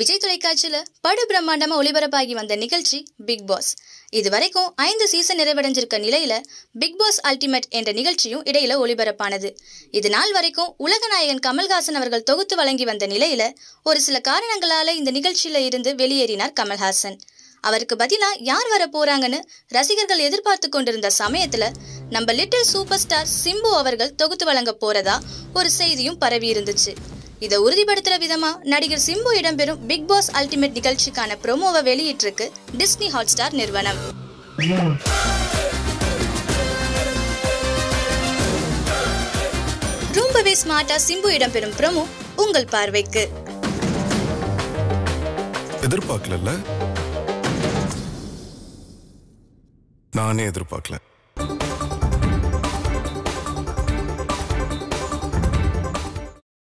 விஜய் தொலைக்காட்சியில படு பிரம்மாண்டமா ஒளிபரப்பாகி வந்த நிகழ்ச்சி பிக் பாஸ். இது வரைக்கும் ஐந்து சீசன் நிறைவடைஞ்சிருக்க நிலையில பிக் பாஸ் அல்டிமேட் என்ற நிகழ்ச்சியும் இடையில ஒளிபரப்பானது. இது நாள் வரைக்கும் உலகநாயகன் கமல்ஹாசன் அவர்கள் தொகுத்து வழங்கி வந்த நிலையில ஒரு சில காரணங்களால இந்த நிகழ்ச்சியில இருந்து வெளியேறினார் கமல்ஹாசன். அவருக்கு பதிலா யார் வர போறாங்கன்னு ரசிகர்கள் எதிர்பார்த்து கொண்டிருந்த சமயத்துல நம்ம லிட்டில் சூப்பர் ஸ்டார் சிம்பு அவர்கள் தொகுத்து வழங்க போறதா ஒரு செய்தியும் பரவி இருந்துச்சு. இதை உறுதிப்படுத்துற விதமா நடிகர் சிம்பு இடம்பெறும் பிக் பாஸ் அல்டிமேட் நிகழ்ச்சிக்கான ப்ரோமோவை வெளியிட்டிருக்கு டிஸ்னி ஹாட்ஸ்டார் நிறுவனம். ரொம்பவே ஸ்மார்ட்டா சிம்பு இடம்பெறும் ப்ரோமோ உங்கள் பார்வைக்கு. எதிர்பார்க்கல நானே எதிர்பார்க்கல.